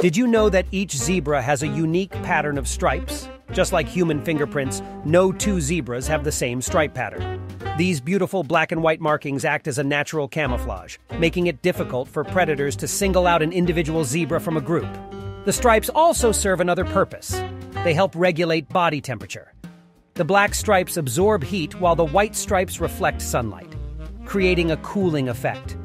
Did you know that each zebra has a unique pattern of stripes? Just like human fingerprints, no two zebras have the same stripe pattern. These beautiful black and white markings act as a natural camouflage, making it difficult for predators to single out an individual zebra from a group. The stripes also serve another purpose. They help regulate body temperature. The black stripes absorb heat while the white stripes reflect sunlight, creating a cooling effect.